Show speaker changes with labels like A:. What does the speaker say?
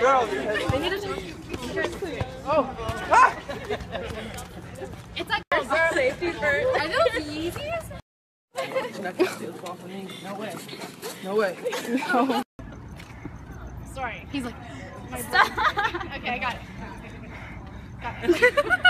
A: Girls. I
B: need to talk to you. Oh.
C: Ah!
B: it's like a safety first. I know it's easy.
D: No way. No way. No.
B: Sorry. He's like, okay, I got it. Got it.